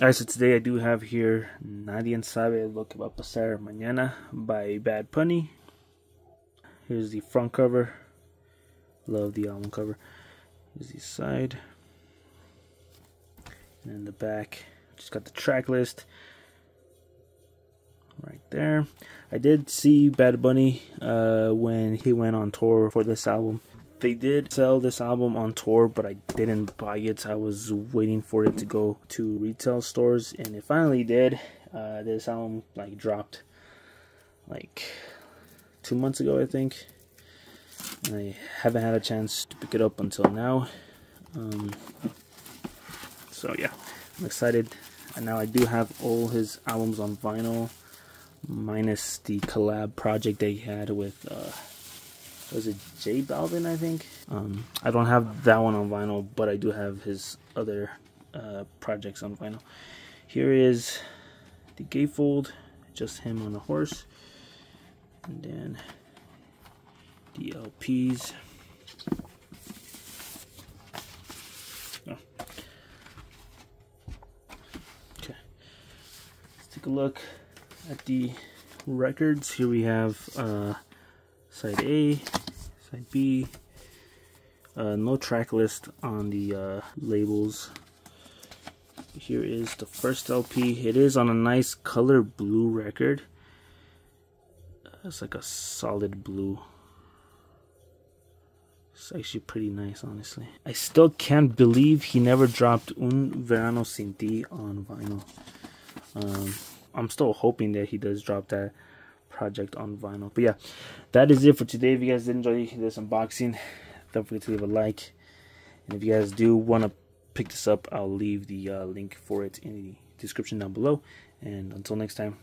Alright, so today I do have here Nadie sabe lo que va a pasar mañana by Bad Bunny. Here's the front cover. Love the album cover. Here's the side. And the back, just got the track list right there. I did see Bad Bunny uh, when he went on tour for this album. They did sell this album on tour, but I didn't buy it. I was waiting for it to go to retail stores, and it finally did. Uh, this album like dropped like two months ago, I think. And I haven't had a chance to pick it up until now. Um, so yeah, I'm excited. And now I do have all his albums on vinyl, minus the collab project they had with. Uh, was it J Balvin, I think. Um, I don't have that one on vinyl, but I do have his other uh, projects on vinyl. Here is the gatefold, just him on a horse, and then the LPs. Oh. Okay, let's take a look at the records. Here we have uh, side A, side B. Uh, no track list on the uh, labels. Here is the first LP. It is on a nice color blue record. it's like a solid blue. It's actually pretty nice, honestly. I still can't believe he never dropped Un Verano Sin Ti on vinyl. Um, I'm still hoping that he does drop that project on vinyl. But yeah, that is it for today. If you guys did enjoy this unboxing, don't forget to leave a like. And if you guys do want to pick this up, I'll leave the uh, link for it in the description down below. And until next time,